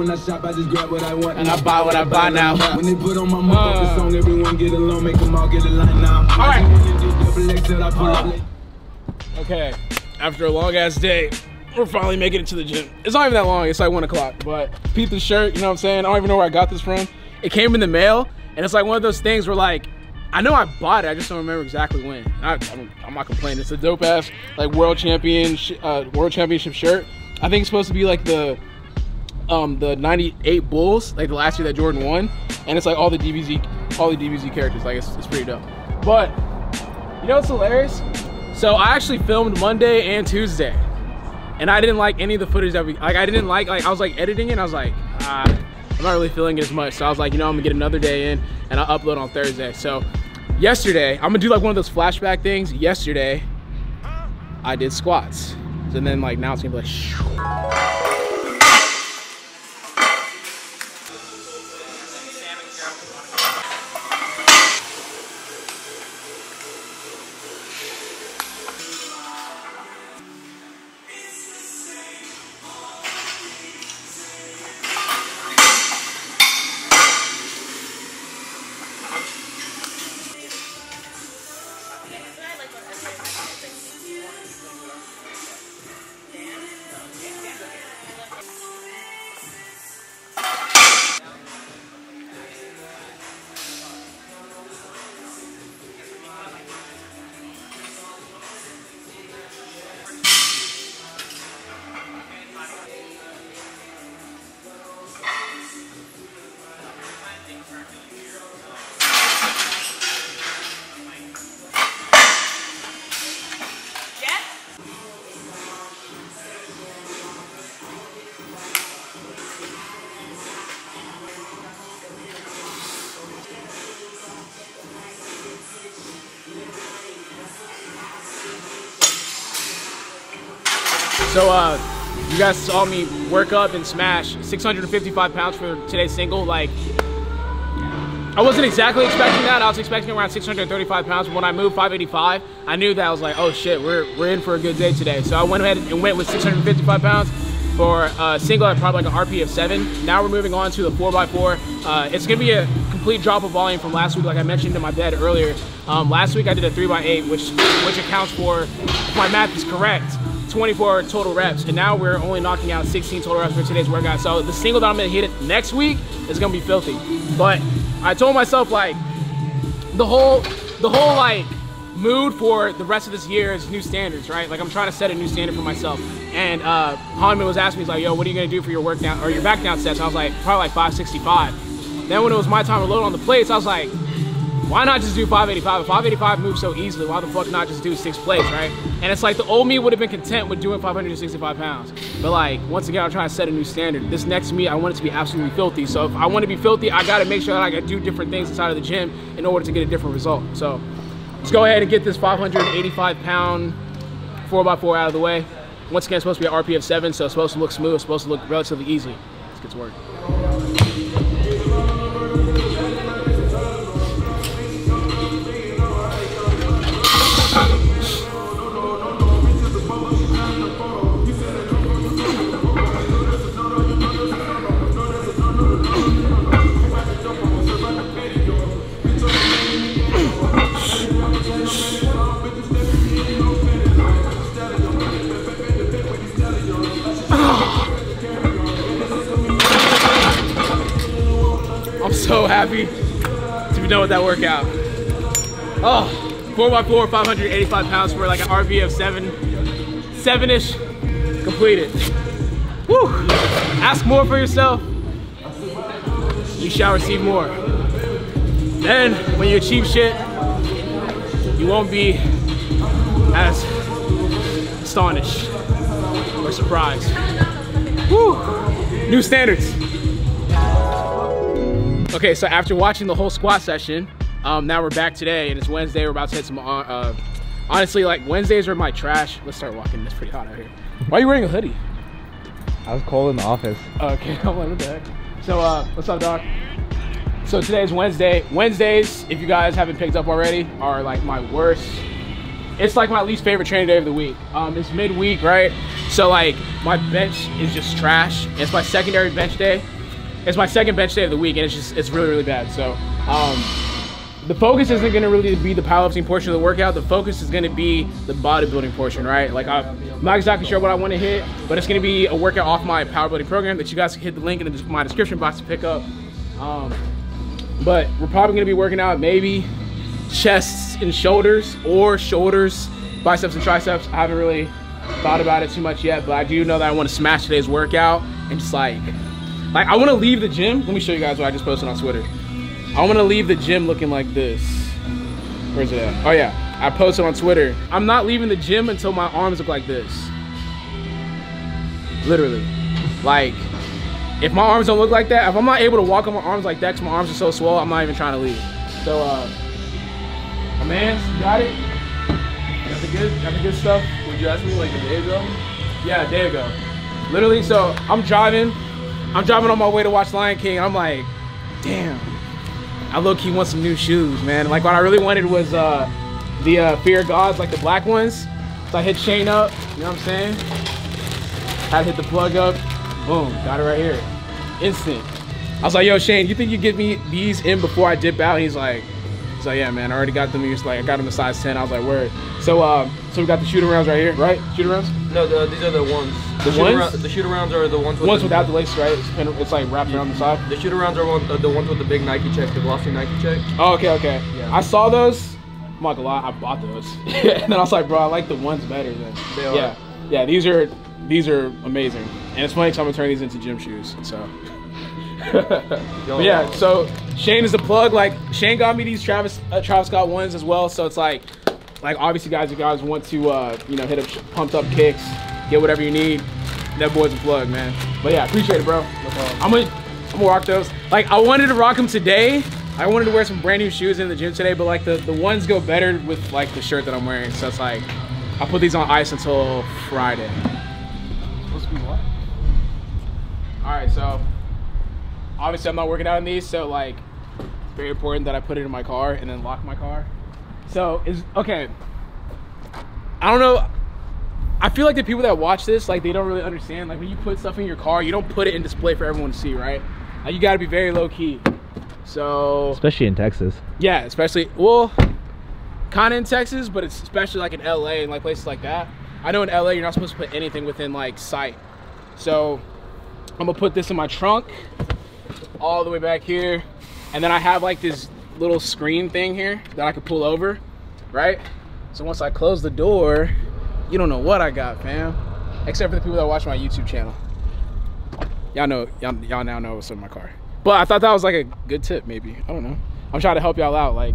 when I shop, I just grab what I want. And I buy what I buy now. When they put on my motherfucking Uh. song, everyone get along, make them all get a line now. All right. When you do double XL, I pull up late. Okay, after a long ass day, we're finally making it to the gym. It's not even that long, it's like one o'clock, but peep the shirt, you know what I'm saying? I don't even know where I got this from. It came in the mail, and it's like one of those things where like, I know I bought it, I just don't remember exactly when. I, I'm, I'm not complaining. It's a dope ass like world champion, uh, world championship shirt. I think it's supposed to be like the, um, the '98 Bulls, like the last year that Jordan won, and it's like all the DBZ, all the DBZ characters. Like it's, it's pretty dope. But you know what's hilarious? So I actually filmed Monday and Tuesday, and I didn't like any of the footage that we like. I didn't like like I was like editing it. And I was like, ah, I'm not really feeling it as much. So I was like, you know, I'm gonna get another day in, and I'll upload on Thursday. So yesterday, I'm gonna do like one of those flashback things. Yesterday, I did squats, and then like now it's gonna be like. So uh, you guys saw me work up and smash 655 pounds for today's single. Like, I wasn't exactly expecting that. I was expecting around 635 pounds. But when I moved 585, I knew that I was like, oh shit, we're we're in for a good day today. So I went ahead and went with 655 pounds for a single at probably like an RP of seven. Now we're moving on to the 4x4. Uh, it's gonna be a complete drop of volume from last week, like I mentioned in my bed earlier. Um, last week I did a 3x8, which which accounts for, if my math is correct, 24 total reps, and now we're only knocking out 16 total reps for today's workout. So the single that I'm gonna hit it next week is gonna be filthy. But I told myself like the whole the whole like mood for the rest of this year is new standards, right? Like I'm trying to set a new standard for myself. And uh, Hanman was asking me, he's like, "Yo, what are you gonna do for your work down or your back down sets?" I was like, "Probably like 565." Then when it was my time to load on the plates, I was like, why not just do 585? If 585 moves so easily, why the fuck not just do six plates, right? And it's like the old me would have been content with doing 565 pounds. But like, once again, I'm trying to set a new standard. This next meet, I want it to be absolutely filthy. So if I want to be filthy, I gotta make sure that I can do different things inside of the gym in order to get a different result. So let's go ahead and get this 585 pound 4x4 out of the way. Once again, it's supposed to be an RP of seven, so it's supposed to look smooth, it's supposed to look relatively easy. Let's get to work. So happy to be done with that workout. Oh, 4x4, 585 pounds for like an RV of seven, seven-ish, completed. Woo! Ask more for yourself, you shall receive more. Then, when you achieve shit, you won't be as astonished or surprised. Woo! New standards. Okay, so after watching the whole squat session, um, now we're back today and it's Wednesday. We're about to hit some, uh, uh, honestly, like Wednesdays are my trash. Let's start walking. It's pretty hot out here. Why are you wearing a hoodie? I was cold in the office. Okay, I'm like, what the heck? So, uh, what's up, Doc? So today's Wednesday. Wednesdays, if you guys haven't picked up already, are like my worst it's like my least favorite training day of the week. Um, it's midweek, right? So like my bench is just trash. It's my secondary bench day. It's my second bench day of the week, and it's just it's really really bad. So um, the focus isn't going to really be the powerlifting portion of the workout. The focus is going to be the bodybuilding portion, right? Like I'm not exactly sure what I want to hit, but it's going to be a workout off my powerbuilding program that you guys can hit the link in my description box to pick up. Um, but we're probably going to be working out maybe chests and shoulders or shoulders, biceps and triceps. I haven't really thought about it too much yet, but I do know that I want to smash today's workout and just like, like I want to leave the gym. Let me show you guys what I just posted on Twitter. I want to leave the gym looking like this. Where's it at? Oh yeah, I posted on Twitter. I'm not leaving the gym until my arms look like this. Literally. Like, if my arms don't look like that, if I'm not able to walk on my arms like that because my arms are so swole, I'm not even trying to leave. So, uh, my man, got it? Got the good, got the good stuff? Would you ask me like a day ago? Yeah, a day ago. Literally, so I'm driving. I'm driving on my way to watch Lion King. And I'm like, damn. I low key want some new shoes, man. Like what I really wanted was uh, the uh, Fear Gods, like the black ones. So I hit Shane up. You know what I'm saying? Had to hit the plug up. Boom, got it right here. Instant. I was like, yo, Shane, you think you get me these in before I dip out? He's like, he's like, yeah, man, I already got them. He's like, I got them a size 10. I was like, word. So, um, so we got the shoot arounds right here, right? Shoot arounds? No, the, these are the ones. The shoot ones? around- the shoot arounds are the ones with Ones the, without the laces, right? It's, pin- it's like wrapped around the side. The shoot arounds are one, uh, the ones with the big Nike check, the glossy Nike check. Oh, okay, okay. Yeah. I saw those. I'm not gonna lie, I bought those. and then I was like, bro, I like the ones better are. Yeah, yeah. These are these are amazing, and it's funny because I'm gonna turn these into gym shoes. So. Yeah, so Shane is the plug. Like Shane got me these Travis uh, Travis Scott ones as well. So it's like, like obviously, guys, you guys want to uh, you know hit up pumped up kicks, get whatever you need. That boy's a plug, man. But yeah, appreciate it, bro. I'm gonna I'm gonna rock those. Like I wanted to rock them today. I wanted to wear some brand new shoes in the gym today, but like the, the ones go better with like the shirt that I'm wearing. So it's like I put these on ice until Friday. Supposed to be what? All right, so obviously I'm not working out in these, so like it's very important that I put it in my car and then lock my car. So is okay. I don't know. I feel like the people that watch this, like they don't really understand. Like when you put stuff in your car, you don't put it in display for everyone to see, right? Like you got to be very low key. So Especially in Texas. yeah, especially well, kind of in Texas, but it's especially like in LA and like places like that. I know in LA you're not supposed to put anything within like sight. So I'm gonna put this in my trunk, all the way back here, and then I have like this little screen thing here that I could pull over, right? So once I close the door, you don't know what I got, fam. Except for the people that watch my YouTube channel. Y'all know, y'all, now know what's in my car. But I thought that was like a good tip, maybe. I don't know. I'm trying to help y'all out. Like,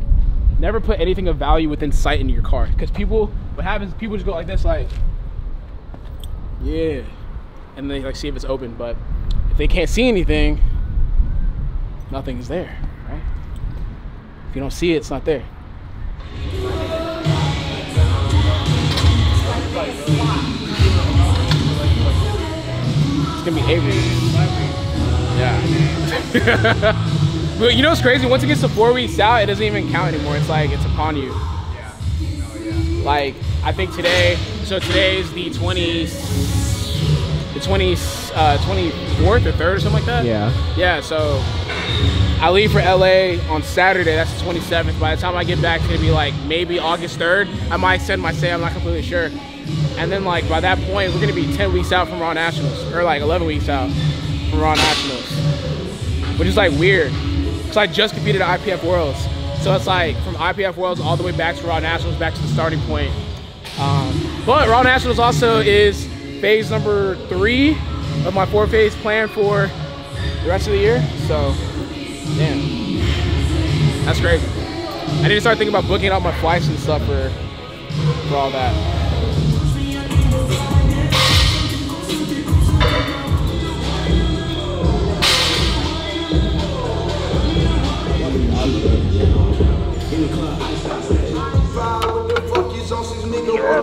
never put anything of value within sight in your car. Because people, what happens, people just go like this, like, yeah. And they like see if it's open. But if they can't see anything, nothing is there, right? If you don't see it, it's not there. It's gonna be Avery. Yeah. but you know what's crazy? Once it gets to four weeks out, it doesn't even count anymore. It's like it's upon you. Yeah. Like I think today, so today is the 20, the 20, uh, 24th or 3rd or something like that. Yeah. Yeah, so I leave for LA on Saturday. That's the 27th. By the time I get back, it's gonna be like maybe August 3rd. I might send my stay. I'm not completely sure. And then like by that point, we're gonna be 10 weeks out from Raw Nationals, or like 11 weeks out from Raw Nationals, which is like weird. Cause I just competed at IPF Worlds, so it's like from IPF Worlds all the way back to Raw Nationals, back to the starting point. Um, but Raw Nationals also is phase number three of my four phase plan for the rest of the year. So, damn, that's crazy. I need to start thinking about booking out my flights and stuff for for all that.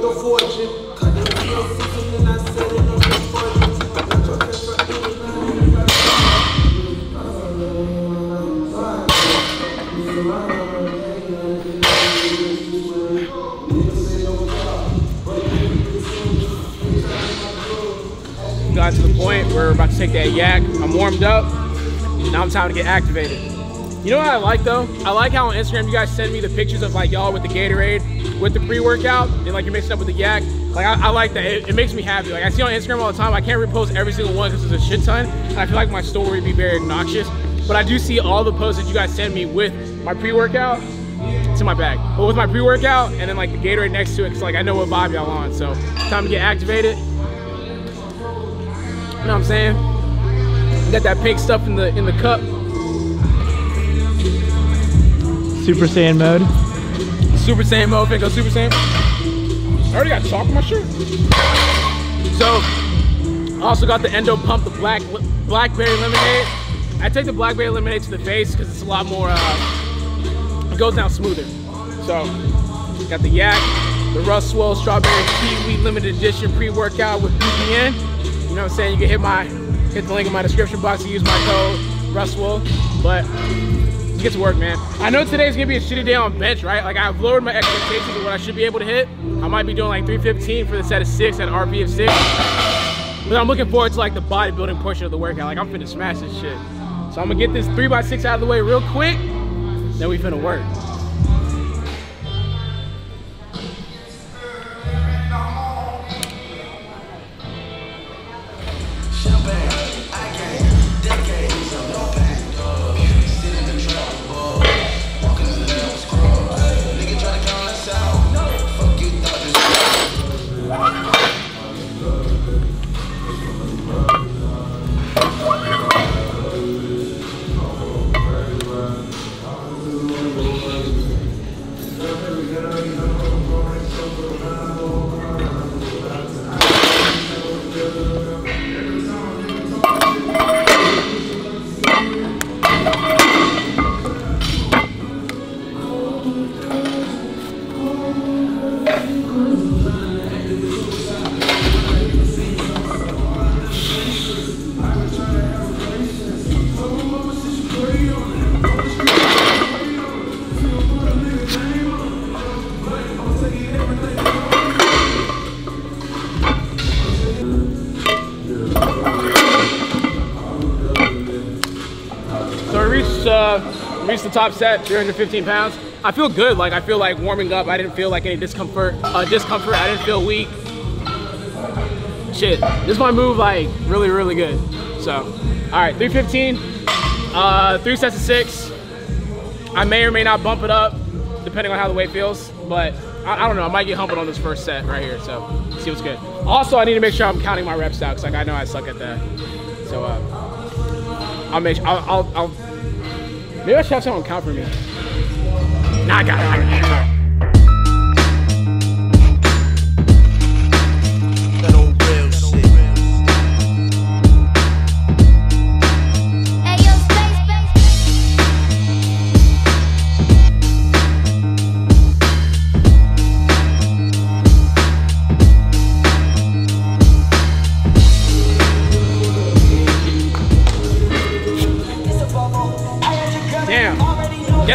The fortune? To that yak. I'm warmed up. Now I'm time to get activated. You know what I like though? I like how on Instagram you guys send me the pictures of like y'all with the Gatorade, with the pre-workout, and like you're mixing up with the yak. Like I, I like that. It, it makes me happy. Like I see on Instagram all the time. I can't repost every single one because there's a shit ton, and I feel like my story would be very obnoxious. But I do see all the posts that you guys send me with my pre-workout. In my bag. But with my pre-workout and then like the Gatorade next to it, cause like I know what vibe y'all on. So time to get activated. You know what I'm saying? Got that pink stuff in the in the cup. Super Saiyan mode. Super Saiyan mode, finna go Super Saiyan. I already got chalk on my shirt. So, I also got the Endo Pump, the black blackberry lemonade. I take the blackberry lemonade to the face because it's a lot more, uh, it goes down smoother. So, got the yak, the Russwole Strawberry Kiwi Limited Edition pre-workout with BPN. You know what I'm saying? You can hit my, hit the link in my description box to use my code Russwole. But let's get to work, man. I know today's gonna be a shitty day on bench, right? Like I've lowered my expectations of what I should be able to hit. I might be doing like 315 for the set of six at RP of six. But I'm looking forward to like the bodybuilding portion of the workout. Like I'm finna smash this shit. So I'm gonna get this three by six out of the way real quick. Then we finna work. Reached the top set, 315 pounds. I feel good. Like I feel like warming up. I didn't feel like any discomfort. Uh, discomfort. I didn't feel weak. Shit, this might move like really, really good. So, all right, 315. Uh, three sets of six. I may or may not bump it up, depending on how the weight feels. But I, I don't know. I might get humbled on this first set right here. So, see what's good. Also, I need to make sure I'm counting my reps out, cause like I know I suck at that. So. Uh, I'll make I'll, I'll, I'll maybe I should have someone count for me. Nah, I got it. I got it.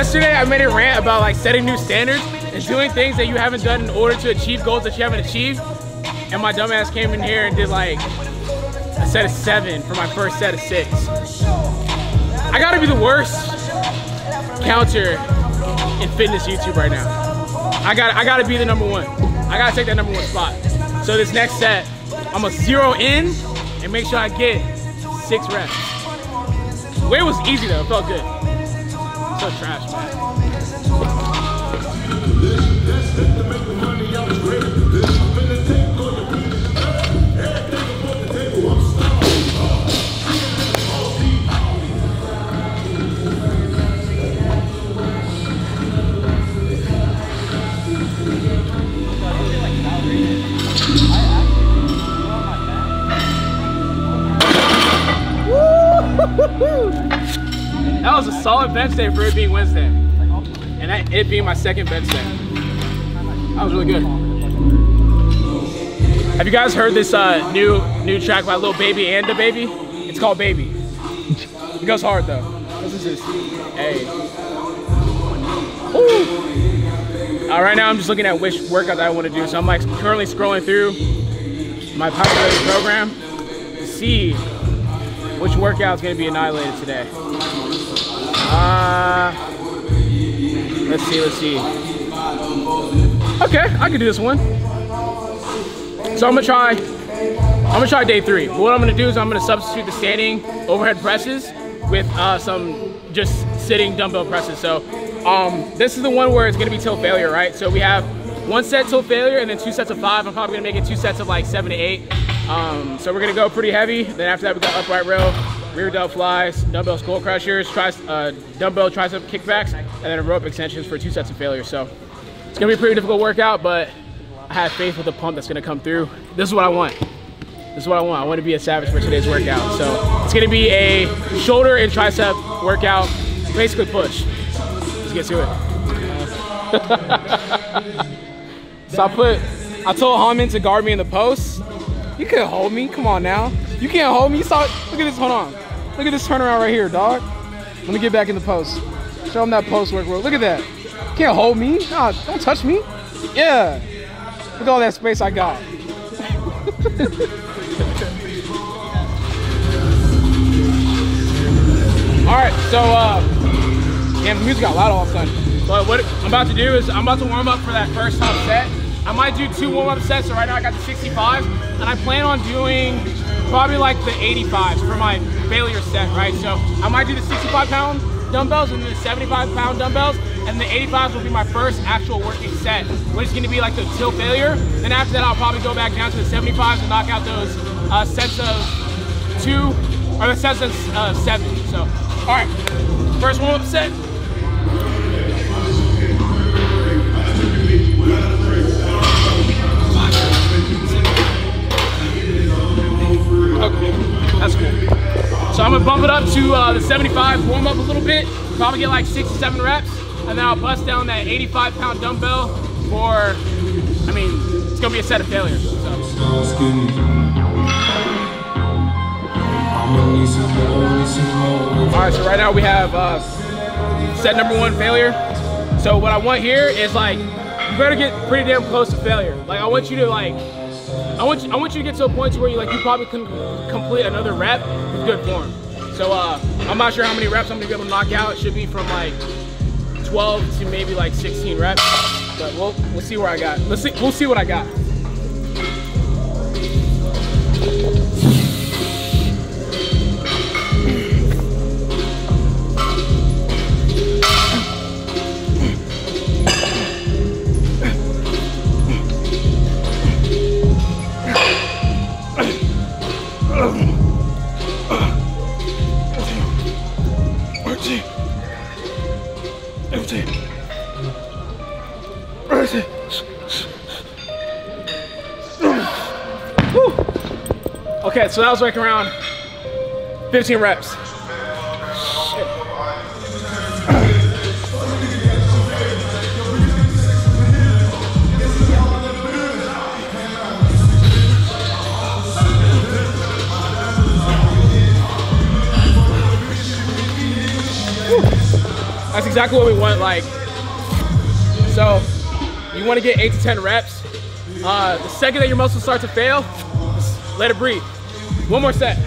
Yesterday I made a rant about like setting new standards and doing things that you haven't done in order to achieve goals that you haven't achieved. And my dumbass came in here and did like a set of seven for my first set of six. I gotta be the worst counter in fitness YouTube right now. I gotta I gotta be the number one. I gotta take that number one spot. So this next set, I'm gonna zero in and make sure I get six reps. Weight was easy though, it felt good. Trash, man. A bench day for it being Wednesday. And that, it being my second bench day. That was really good. Have you guys heard this uh, new new track by Lil Baby and DaBaby? It's called Baby. It goes hard though. Listen to this. Hey. Uh, right now I'm just looking at which workout I want to do. So I'm like currently scrolling through my powerbuilding program. To see which workout's gonna be annihilated today. Uh, let's see, let's see. Okay, I can do this one. So I'm gonna try, I'm gonna try day three. What I'm gonna do is I'm gonna substitute the standing overhead presses with uh, some just sitting dumbbell presses. So um, this is the one where it's gonna be till failure, right? So we have one set till failure and then two sets of five. I'm probably gonna make it two sets of like seven to eight. Um, so we're gonna go pretty heavy. Then after that we got upright row, rear delt flies, dumbbell skull crushers, tri uh, dumbbell tricep kickbacks, and then rope extensions for two sets of failure. So it's gonna be a pretty difficult workout, but I have faith with the pump that's gonna come through. This is what I want. This is what I want. I want to be a savage for today's workout. So it's gonna be a shoulder and tricep workout, basically push. Let's get to it. so I put, I told Harmon to guard me in the post. You can't hold me. Come on now. You can't hold me. You saw, look at this. Hold on. Look at this turnaround right here, dog. Let me get back in the post. Show him that post work. Bro. Look at that. Can't hold me. Nah, don't touch me. Yeah. Look at all that space I got. all right, so uh, damn, the music got loud all of a sudden. But what I'm about to do is I'm about to warm up for that first top set. I might do two warm-up sets. So right now I got the 65, and I plan on doing probably like the 85s for my failure set, right? So I might do the 65 pound dumbbells and then the 75 pound dumbbells, and the 85s will be my first actual working set, which is gonna be like the till failure. Then after that, I'll probably go back down to the 75s and knock out those uh, sets of two, or the sets of uh, seven. So, all right, first warm-up set. Okay, that's cool. So I'm gonna bump it up to uh, the 75, warm up a little bit, probably get like six to seven reps, and then I'll bust down that 85 pound dumbbell for, I mean, it's gonna be a set of failures. So. All right, so right now we have uh, set number one failure. So what I want here is like, you better get pretty damn close to failure. Like I want you to like, I want you, I want you to get to a point where you like you probably can complete another rep with good form. So uh, I'm not sure how many reps I'm gonna be able to knock out. It should be from like 12 to maybe like 16 reps. But we'll we'll see where I got. Let's see we'll see what I got. So that was like around 15 reps. That's exactly what we want. Like, so you want to get eight to 10 reps. Uh, the second that your muscles start to fail, let it breathe. One more set.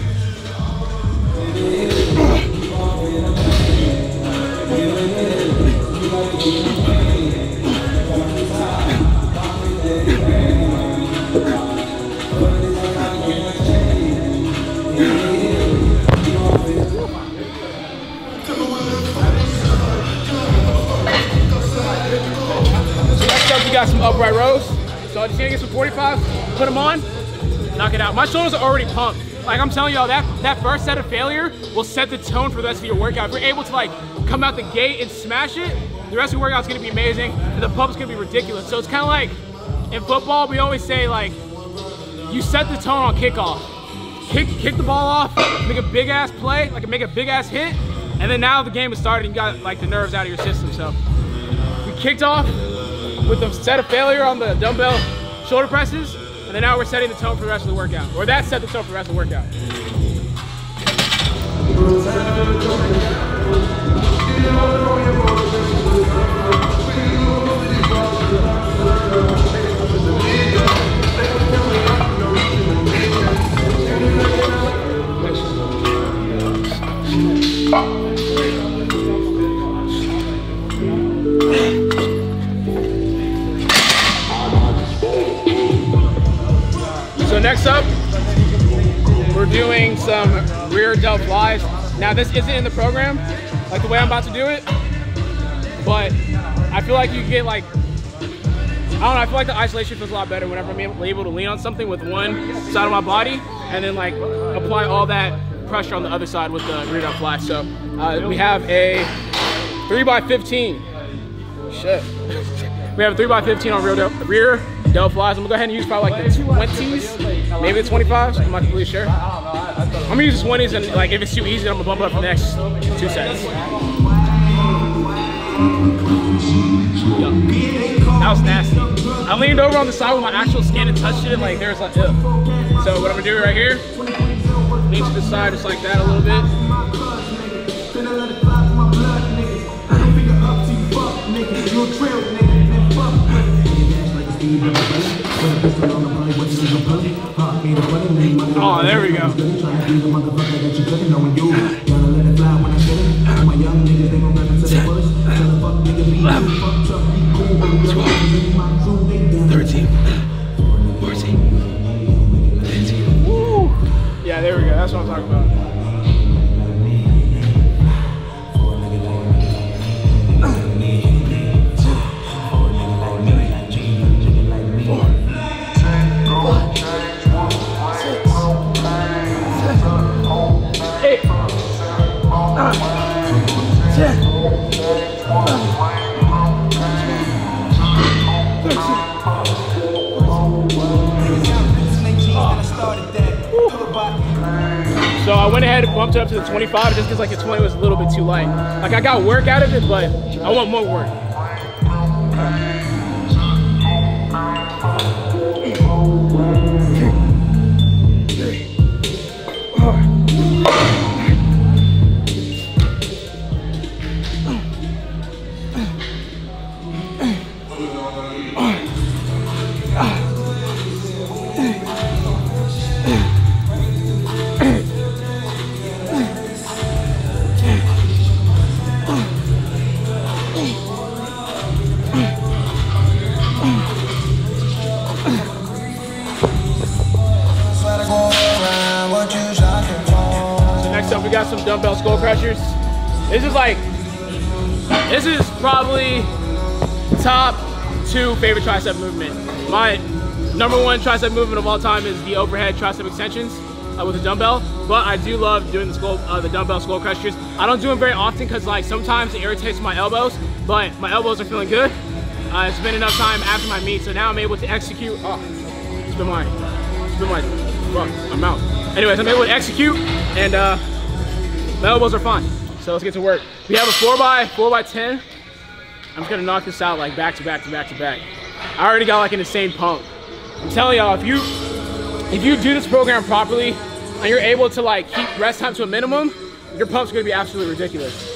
We got some upright rows. So I just gonna get some 45s, put them on, knock it out. My shoulders are already pumped. Like I'm telling y'all, that, that first set of failure will set the tone for the rest of your workout. If you're able to like come out the gate and smash it, the rest of your workout's gonna be amazing, and the pump's gonna be ridiculous. So it's kind of like, in football, we always say like, you set the tone on kickoff. Kick, kick the ball off, make a big ass play, like make a big ass hit, and then now the game has started and you got like the nerves out of your system. So we kicked off with a set of failure on the dumbbell shoulder presses, and then now we're setting the tone for the rest of the workout. Or that set the tone for the rest of the workout. Doing some rear delt flies. Now this isn't in the program, like the way I'm about to do it, but I feel like you get like, I don't know, I feel like the isolation feels a lot better whenever I'm able to lean on something with one side of my body and then like apply all that pressure on the other side with the rear delt fly. So uh, we have a three by 15. Shit. We have a 3x15 on rear del, rear del flies. I'm gonna go ahead and use probably like the 20s, maybe the 25s. I'm not completely sure. I'm gonna use the 20s and like if it's too easy, I'm gonna bump it up the next two sets. That was nasty. I leaned over on the side with my actual skin and touched it, like there's like, ugh. So what I'm gonna do right here, lean to the side just like that a little bit. Oh, there we go. Because like the 20 was a little bit too light. Like I got work out of it, but I want more work. crushers. This is like, this is probably top two favorite tricep movement. My number one tricep movement of all time is the overhead tricep extensions uh, with a dumbbell. But I do love doing the skull, uh, the dumbbell skull crushers. I don't do them very often because like sometimes it irritates my elbows, but my elbows are feeling good. Uh, it's been enough time after my meet, so now I'm able to execute. Oh, it's been my, it's been my, fuck, I'm out. Anyways, I'm able to execute, and uh, my elbows are fine. So let's get to work. We have a four by four by ten. I'm just gonna knock this out like back to back to back to back. I already got like an insane pump. I'm telling y'all, if you if you do this program properly and you're able to like keep rest time to a minimum, your pump's gonna be absolutely ridiculous.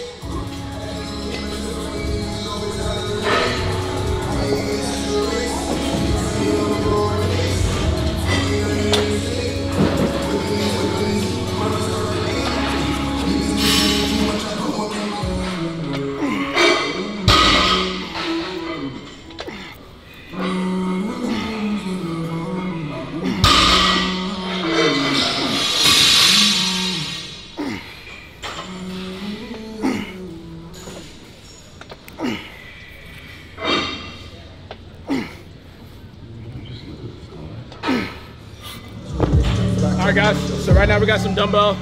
We got some dumbbell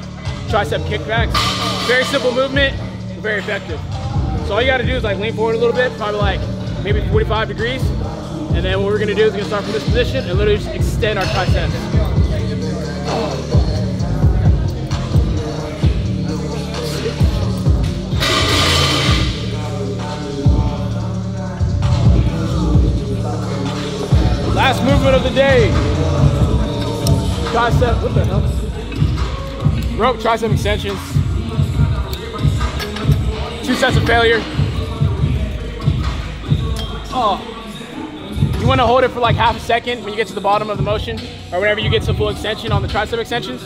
tricep kickbacks. Very simple movement, very effective. So all you got to do is like lean forward a little bit, probably like maybe 45 degrees, and then what we're gonna do is we're gonna start from this position and literally just extend our triceps. Last movement of the day. Tricep, what the hell? Rope tricep extensions. Two sets of failure. Oh. You want to hold it for like half a second when you get to the bottom of the motion, or whenever you get to full extension on the tricep extensions.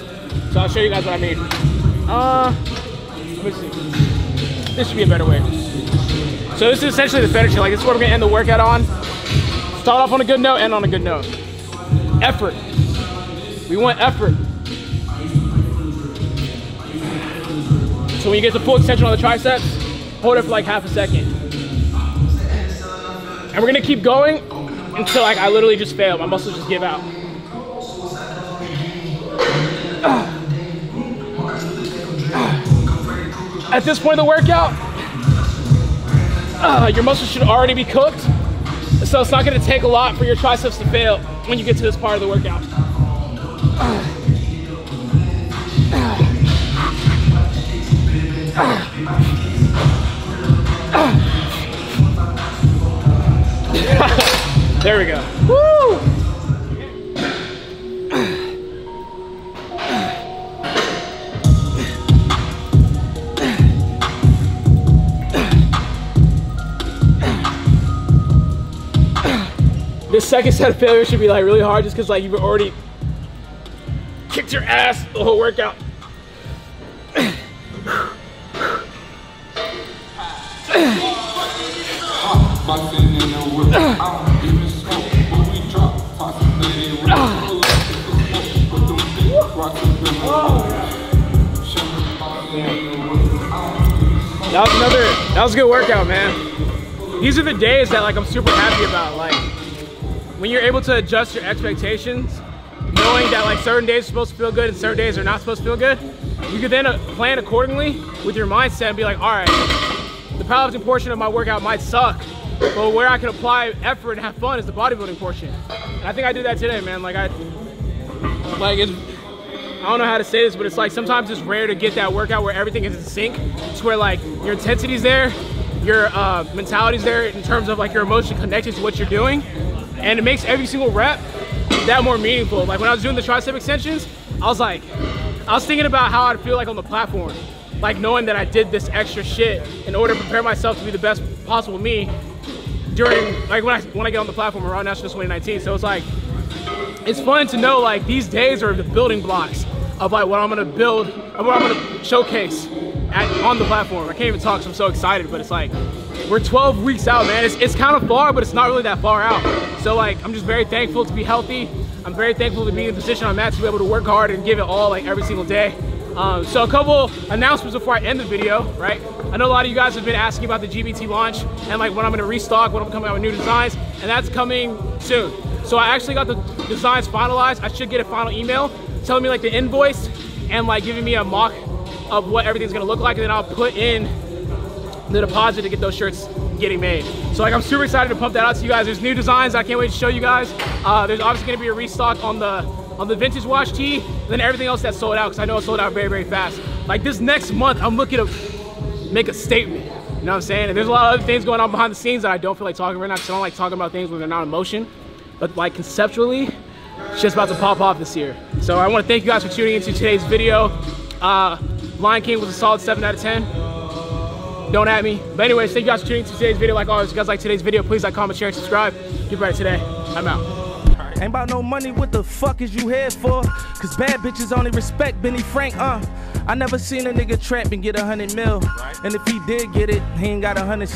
So I'll show you guys what I mean. Uh, let's see. This should be a better way. So this is essentially the finisher. Like this is what we're gonna end the workout on. Start off on a good note, end on a good note. Effort. We want effort. So when you get the full extension on the triceps, hold it for like half a second. And we're gonna keep going until like I literally just fail. My muscles just give out. At this point of the workout, uh, your muscles should already be cooked. So it's not gonna take a lot for your triceps to fail when you get to this part of the workout. There we go. Woo! This second set of failures should be like really hard just because like you've already kicked your ass the whole workout. In the I don't even smoke, but we drop, up, put them big in the the. That was another, that was a good workout, man. These are the days that like I'm super happy about. Like when you're able to adjust your expectations, knowing that like certain days are supposed to feel good and certain days are not supposed to feel good, you can then uh, plan accordingly with your mindset and be like, all right, the powerlifting portion of my workout might suck, but where I can apply effort and have fun is the bodybuilding portion. And I think I did that today, man. Like I, like it's, I don't know how to say this, but it's like sometimes it's rare to get that workout where everything is in sync. It's where like your intensity's there, your uh, mentality's there in terms of like your emotion connected to what you're doing, and it makes every single rep that more meaningful. Like when I was doing the tricep extensions, I was like, I was thinking about how I'd feel like on the platform, like knowing that I did this extra shit in order to prepare myself to be the best possible me during like when I when I get on the platform around National 2019. So it's like it's fun to know like these days are the building blocks of like what I'm gonna build, what I'm gonna showcase at, on the platform. I can't even talk, so I'm so excited. But it's like we're 12 weeks out, man. It's it's kind of far, but it's not really that far out. So like I'm just very thankful to be healthy. I'm very thankful to be in the position I'm at to be able to work hard and give it all like every single day. Um, so a couple announcements before I end the video, right? I know a lot of you guys have been asking about the GBT launch and like when I'm gonna restock, when I'm coming out with new designs, and that's coming soon. So I actually got the designs finalized. I should get a final email telling me like the invoice and like giving me a mock of what everything's gonna look like, and then I'll put in the deposit to get those shirts getting made. So like I'm super excited to pump that out to you guys. There's new designs I can't wait to show you guys. Uh, there's obviously gonna be a restock on the on the vintage wash tee, and then everything else that's sold out because I know it sold out very very fast. Like this next month, I'm looking to make a statement. You know what I'm saying? And there's a lot of other things going on behind the scenes that I don't feel like talking right now because I don't like talking about things when they're not in motion. But like conceptually, it's just about to pop off this year. So I want to thank you guys for tuning into today's video. Uh, Lion King was a solid 7 out of 10. Don't at me. But anyways, thank you guys for tuning into today's video. Like always, if you guys like today's video, please like, comment, share, and subscribe. Keep better today. I'm out. Ain't about no money, what the fuck is you here for? Cause bad bitches only respect Benny Frank, uh. I never seen a nigga trap and get a hundred mil. And if he did get it, he ain't got a hundred